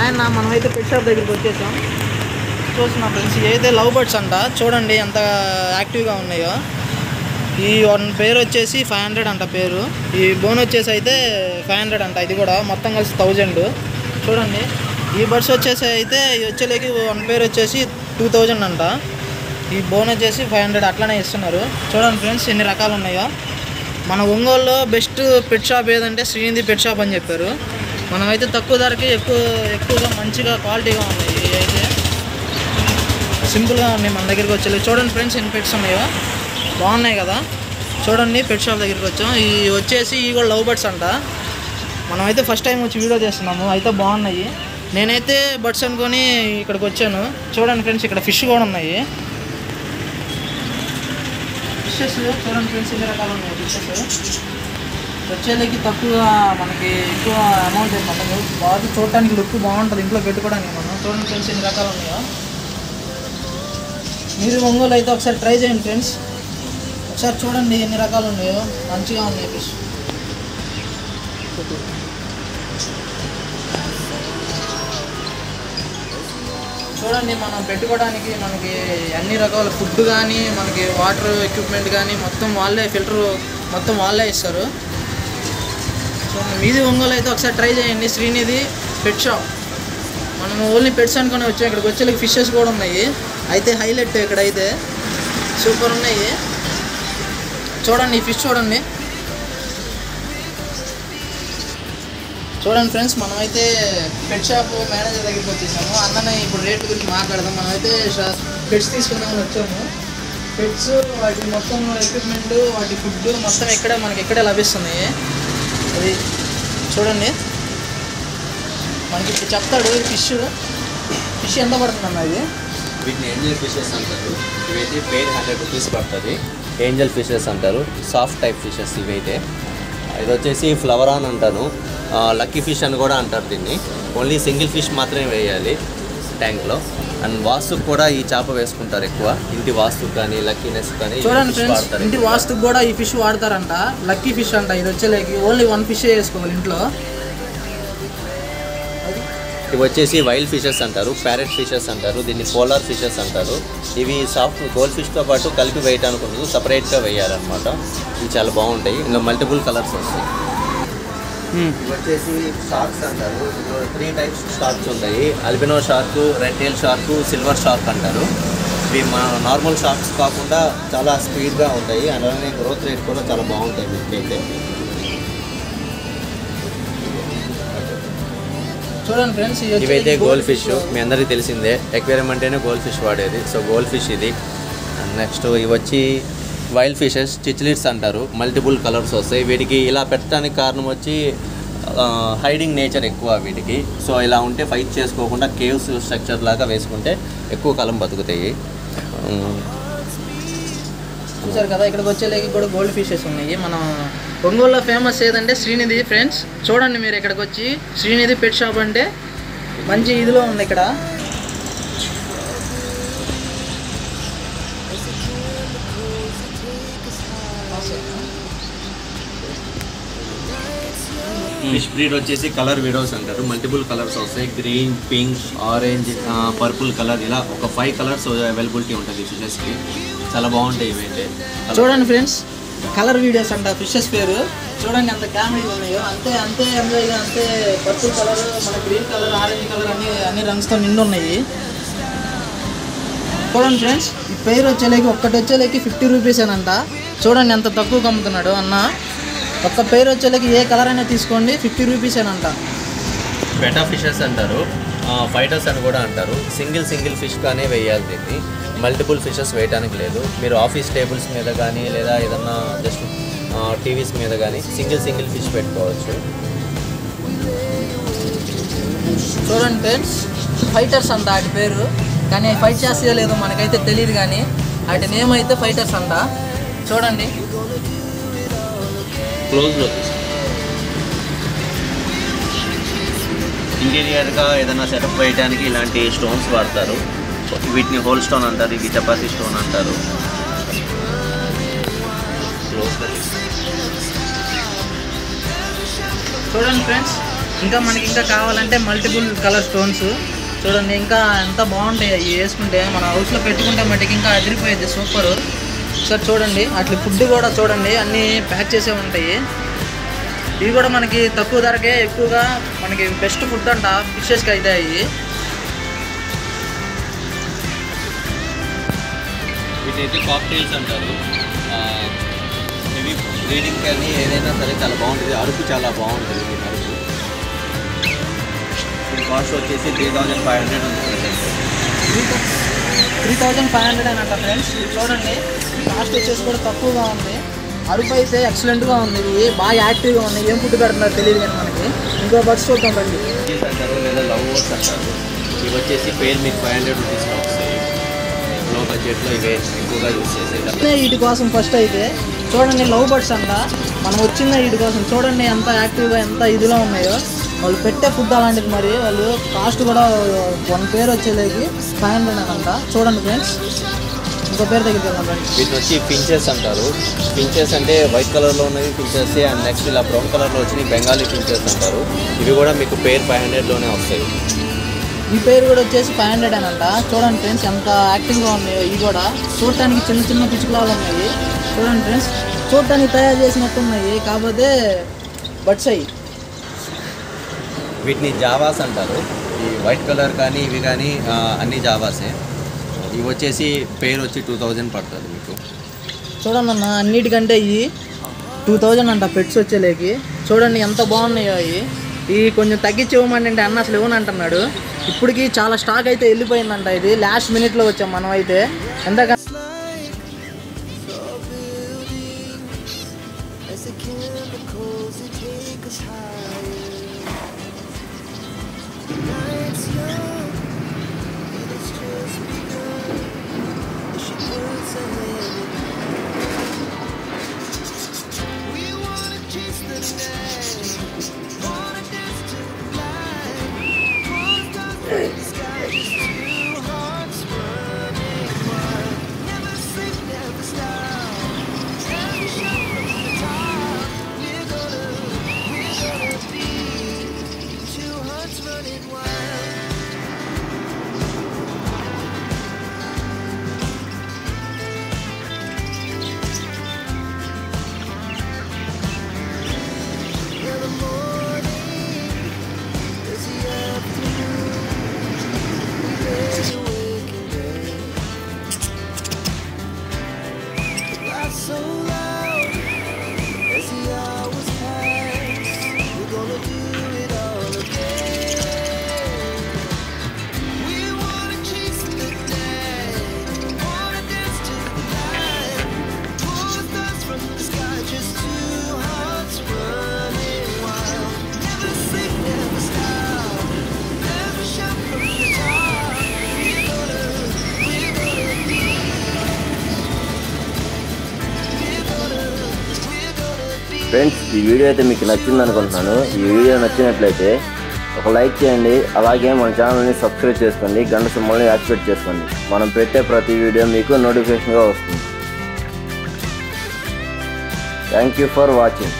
ఆయన మనమైతే pet shop దగ్గరికి వచ్చేసాం. చూస్తున్నా ఫ్రెండ్స్ ఏదైతే లవ్ బర్డ్స్ అంట. చూడండి ఎంత యాక్టివ్గా ఉన్నాయో. ఈ వన్ పేరు వచ్చేసి ఫైవ్ హండ్రెడ్ అంట పేరు. ఈ బోన్ వచ్చేసి అయితే ఫైవ్ హండ్రెడ్ అంట. ఇది కూడా మొత్తం కలిసి థౌజండ్ చూడండి. ఈ బర్డ్స్ వచ్చేసి అయితే ఈ వచ్చేలేకి వన్ పేరు వచ్చేసి టూ థౌజండ్ అంట. ఈ బోన్ వచ్చేసి ఫైవ్ హండ్రెడ్ అట్లనే ఇస్తున్నారు. చూడండి ఫ్రెండ్స్ ఎన్ని రకాలు ఉన్నాయో. మన ఒంగోలులో బెస్ట్ పెట్ షాప్ ఏదంటే శ్రీనిధి పెట్ షాప్ అని చెప్పారు. మనమైతే తక్కువ ధరకి ఎక్కువ ఎక్కువగా మంచిగా క్వాలిటీగా ఉన్నాయి ఇవి అయితే. సింపుల్గా ఉన్నాయి మన దగ్గరికి వచ్చేవి చూడండి ఫ్రెండ్స్ ఎన్ని పెట్స్ ఉన్నాయో. బాగున్నాయి కదా. చూడండి పెట్ షాప్ దగ్గరికి వచ్చాం. ఈ వచ్చేసి ఈ కూడా లవ్ బర్డ్స్ అంట. మనమైతే ఫస్ట్ టైం వచ్చి వీడియో చేస్తున్నాము. అయితే బాగున్నాయి. నేనైతే బర్డ్స్ అనుకొని ఇక్కడికి వచ్చాను. చూడండి ఫ్రెండ్స్ ఇక్కడ ఫిష్ కూడా ఉన్నాయి. ఫిషెస్ చూడండి ఫ్రెండ్స్ ఎన్ని రకాలు ఉన్నాయి ఫిషెస్? వచ్చేదానికి తక్కువ మనకి ఎక్కువ అమౌంట్ అనమాట బాగా చూడటానికి లుక్ బాగుంటుంది ఇంట్లో పెట్టుకోవడానికి మనం చూడండి ఫ్రెండ్స్ ఎన్ని రకాలు ఉన్నాయో. మీరు ఒంగోలు అయితే ఒకసారి ట్రై చేయండి ఫ్రెండ్స్ ఒకసారి చూడండి ఎన్ని రకాలు ఉన్నాయో. మంచిగా ఉన్నాయి ఫిష్ చూడండి మనం పెట్టుకోవడానికి మనకి అన్ని రకాల ఫుడ్ కానీ మనకి వాటర్ ఎక్విప్మెంట్ కానీ మొత్తం వాళ్ళే ఫిల్టర్ మొత్తం వాళ్ళే ఇస్తారు. సో మీది ఒంగోలు అయితే ఒకసారి ట్రై చేయండి. శ్రీనిధి పెట్ షాప్ మనం ఓన్లీ పెట్స్ అనుకుని వచ్చాం. ఇక్కడికి వచ్చే ఫిషెస్ కూడా ఉన్నాయి. అయితే హైలైట్ ఇక్కడైతే సూపర్ ఉన్నాయి. చూడండి ఈ ఫిష్ చూడండి. చూడండి ఫ్రెండ్స్ మనమైతే పెట్ షాప్ మేనేజర్ దగ్గరికి వచ్చేసాము. అన్ననే ఇప్పుడు రేట్ గురించి మాట్లాడదాం. మనమైతే పెట్స్ తీసుకుందామని వచ్చాము. పెట్స్ వాటి మొత్తం ఎక్విప్మెంట్ వాటి ఫుడ్ మొత్తం ఇక్కడే మనకి ఇక్కడే లభిస్తున్నాయి అది చూడండి. మనకి ఇప్పుడు చెప్తాడు ఫిష్ ఫిష్ ఎంత పడుతుందన్న ఇది? వీటిని ఏంజల్ ఫిషెస్ అంటారు. ఇవైతే పేర్ హండ్రెడ్ రూపీస్ పడుతుంది. ఏంజల్ ఫిషెస్ అంటారు. సాఫ్ట్ టైప్ ఫిషెస్ ఇవైతే. ఇది వచ్చేసి ఫ్లవర్ ఆన్ అంటాను లక్కీ ఫిష్ అని కూడా అంటారు దీన్ని. ఓన్లీ సింగిల్ ఫిష్ మాత్రమే వేయాలి. ట్యాంక్లో. అండ్ వాస్తుకు కూడా ఈ చేప వేసుకుంటారు ఎక్కువ. ఇంటి వాస్తుకు కానీ లక్కీనెస్ కానీ చూడండి ఫ్రెండ్స్ ఇంటి. వాస్తుకు కూడా ఈ ఫిష్ వాడతారంట. లక్కీ ఫిష్ అంట ఇది వచ్చేలేకి ఓన్లీ వన్ ఫిష్ వేసుకోవాలి ఇంట్లో. ఇవి వచ్చేసి వైల్డ్ ఫిషెస్ అంటారు ప్యారెట్ ఫిషెస్ అంటారు దీన్ని పోలార్ ఫిషెస్ అంటారు. ఇవి సాఫ్ట్ గోల్డ్ ఫిష్తో పాటు కలిపి వేయడానికి ఉండదు సపరేట్గా వేయాలన్నమాట. ఇవి చాలా బాగుంటాయి. ఇంకా మల్టిపుల్ కలర్స్ వస్తాయి. ఇవి వచ్చేసి షార్క్స్ అంటారు. త్రీ టైప్స్ షార్క్స్ ఉంటాయి. Albino shark red tail shark silver shark అంటారు. ఇవి మన నార్మల్ షార్క్స్ కాకుండా చాలా స్పీడ్గా ఉంటాయి. అలానే గ్రోత్ రేట్ కూడా చాలా బాగుంటాయి వీటికైతే చూడండి ఫ్రెండ్స్ ఇవైతే గోల్డ్ ఫిష్. మీ అందరికీ తెలిసిందే. ఎక్వేరియం అంటేనే గోల్డ్ ఫిష్ వాడేది. సో గోల్డ్ ఫిష్ ఇది నెక్స్ట్ ఇవి వచ్చి వైల్డ్ ఫిషెస్ చిచ్లిట్స్ అంటారు. మల్టిపుల్ కలర్స్ వస్తాయి. వీటికి ఇలా పెట్టడానికి కారణం వచ్చి హైడింగ్ నేచర్ ఎక్కువ వీటికి. సో ఇలా ఉంటే ఫైట్ చేసుకోకుండా కేవ్స్ స్ట్రక్చర్ లాగా వేసుకుంటే ఎక్కువ కాలం బతుకుతాయి. చూసారు కదా ఇక్కడికి వచ్చేలేకి కూడా గోల్డ్ ఫిషెస్ ఉన్నాయి. మన ఒంగోలులో ఫేమస్ ఏదంటే శ్రీనిధి ఫ్రెండ్స్. చూడండి మీరు ఇక్కడికి వచ్చి శ్రీనిధి పెట్ షాప్ అంటే మంచి ఇదిలో ఉంది ఇక్కడ. Hmm. ఫిష్ బ్రీడ్ వచ్చేసి కలర్ విడోస్ అంటారు. మల్టిపుల్ కలర్స్ వస్తాయి. Green pink orange purple colour ఇలా ఒక ఫైవ్ కలర్స్ అవైలబిలిటీ ఉంటుంది ఫిషెస్కి చాలా బాగుంటాయి ఇవైతే చూడండి ఫ్రెండ్స్ కలర్ వీడియోస్ అంట. ఫిషెస్ పేరు. చూడండి అంత కామెడీ ఉన్నాయో. అంతే అంతే ఎంజాయ్గా అంతే పర్పుల్ కలర్ మన గ్రీన్ కలర్ ఆరెంజ్ కలర్ అన్ని అన్ని రంగ్స్తో నిండు ఉన్నాయి. చూడండి ఫ్రెండ్స్ ఈ పేరు వచ్చేలేకి ఒక్కటి వచ్చేలేకి ఫిఫ్టీ రూపీస్ అనంట. చూడండి ఎంత తక్కువ అమ్ముతున్నాడు అన్న. ఒక్క పేరు వచ్చేలేకి ఏ కలర్ అయినా తీసుకోండి ఫిఫ్టీ రూపీస్ అంట బెటా ఫిషెస్ అంటారు ఫైటర్స్ అని కూడా అంటారు. సింగిల్ సింగిల్ ఫిష్ కానీ వేయాలి దీన్ని. మల్టిపుల్ ఫిషెస్ వేయడానికి లేదు. మీరు ఆఫీస్ టేబుల్స్ మీద కానీ లేదా ఏదన్నా జస్ట్ టీవీస్ మీద కానీ సింగిల్ సింగిల్ ఫిష్ పెట్టుకోవచ్చు. చూడండి ఫ్రెండ్స్ ఫైటర్స్ అంట వాటి పేరు. కానీ ఫైట్ చేస్తే లేదో మనకైతే తెలియదు కానీ వాటి నేమ్ అయితే ఫైటర్స్ అంట చూడండి. క్లోజ్లో ఇంటీరియర్గా ఏదైనా సెటప్ వేయడానికి ఇలాంటి స్టోన్స్ వాడతారు. వీటిని హోల్ స్టోన్ అంటారు ఇవి చపాతీ స్టోన్ అంటారు. చూడండి ఫ్రెండ్స్ ఇంకా మనకి ఇంకా కావాలంటే మల్టిపుల్ కలర్ స్టోన్స్ చూడండి ఇంకా ఎంత బాగుంటాయి అవి వేసుకుంటే మన హౌస్లో పెట్టుకుంటే మటుకు ఇంకా అదిరిపోయేది సూపర్ సార్ చూడండి. అట్లా ఫుడ్ కూడా చూడండి. అన్నీ ప్యాక్ చేసే ఉంటాయి. ఇవి కూడా మనకి తక్కువ ధరకే ఎక్కువగా మనకి బెస్ట్ ఫుడ్ అంట. ఫిషెస్కి అయితే అవి. వీటైతే కాక్టైల్స్ అంటారు. ఇవి బ్రీడింగ్ కానీ ఏదైనా సరే చాలా బాగుంటుంది. అరుపు చాలా బాగుంటుంది. దీని అరుపు దీని కాస్ట్ వచ్చేసి త్రీ థౌజండ్ ఫైవ్ హండ్రెడ్ ఉంది త్రీ థౌజండ్ ఫైవ్ హండ్రెడ్ అని అంట ఫ్రెండ్స్ చూడండి. కాస్ట్ వచ్చేసి కూడా తక్కువగా ఉంది. అరుపు అయితే ఎక్సలెంట్గా ఉంది. ఇవి బాగా యాక్టివ్గా ఉన్నాయి ఏం ఫుడ్ పెడుతున్నారో తెలియదు కానీ మనకి. ఇంకో బర్డ్స్ చూద్దాం రండి. అంటారు లేదా లవ్ వర్డ్స్ అంటారు. ఇవి వచ్చేసి పేర్ మీకు ఫైవ్ హండ్రెడ్ రూపీస్లో వస్తాయి లో బడ్జెట్లో ఇవే ఎక్కువగా యూస్ చేసేది. ఇదే వీటి కోసం ఫస్ట్ అయితే చూడండి లవ్ బర్డ్స్ అంట. మనం వచ్చింద వీటి కోసం చూడండి ఎంత యాక్టివ్గా ఎంత ఇదిలో ఉన్నాయో. వాళ్ళు పెట్టే ఫుడ్ అలాంటిది మరి వాళ్ళు కాస్ట్ కూడా వన్ పేరు వచ్చేలేకి ఫైవ్ హండ్రెడ్ అంట. చూడండి ఫ్రెండ్స్ వీటిని వచ్చి పించెస్ అంటారు. పించెస్ అంటే వైట్ కలర్లో ఉన్నవి పించెస్ అండ్ నెక్స్ట్ ఇలా బ్రౌన్ కలర్లో వచ్చినాయి బెంగాలీ పించెస్ అంటారు. ఇవి కూడా మీకు పేర్ ఫైవ్ హండ్రెడ్లోనే వస్తాయి. ఈ పేరు కూడా వచ్చేసి ఫైవ్ హండ్రెడ్ అని అంట. చూడండి ఫ్రెండ్స్ ఎంత యాక్టివ్గా ఉన్నాయో ఇవి కూడా. చూడటానికి చిన్న చిన్న పిచ్చుకలాగా ఉన్నాయి. చూడండి ఫ్రెండ్స్ చూడటానికి తయారు చేసినట్టు ఉన్నాయి. కాకపోతే బట్స్ అయ్యి వీటిని జావాస్ అంటారు. ఈ వైట్ కలర్ కానీ ఇవి కానీ అన్ని జావాసే. ఇవి వచ్చేసి పేరు వచ్చి టూ థౌజండ్ పడుతుంది మీకు. చూడండి అన్న అన్నిటికంటే ఇవి టూ థౌజండ్ అంట పెట్స్ వచ్చేలేకి. చూడండి ఎంత బాగున్నాయో అవి ఇవి కొంచెం తగ్గించి ఇవ్వమండి అంటే అన్న అసలు ఇవ్వను అంటున్నాడు ఇప్పటికి చాలా స్టాక్ అయితే వెళ్ళిపోయిందంట ఇది. లాస్ట్ మినిట్లో వచ్చాం మనం అయితే ఎంత ఫ్రెండ్స్ ఈ వీడియో అయితే మీకు నచ్చింది అనుకుంటున్నాను. ఈ వీడియో నచ్చినట్లయితే ఒక లైక్ చేయండి. అలాగే మన ఛానల్ని సబ్స్క్రైబ్ చేసుకోండి. గంట సింబల్ని యాక్టివేట్ చేసుకోండి. మనం పెట్టే ప్రతి వీడియో మీకు నోటిఫికేషన్గా వస్తుంది. Thank you for watching